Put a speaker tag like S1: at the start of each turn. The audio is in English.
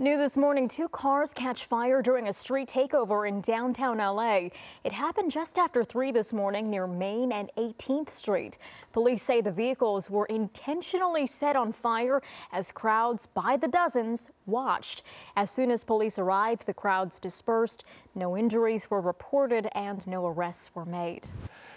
S1: New this morning, two cars catch fire during a street takeover in downtown LA. It happened just after 3 this morning near Main and 18th Street. Police say the vehicles were intentionally set on fire as crowds by the dozens watched. As soon as police arrived, the crowds dispersed. No injuries were reported and no arrests were made.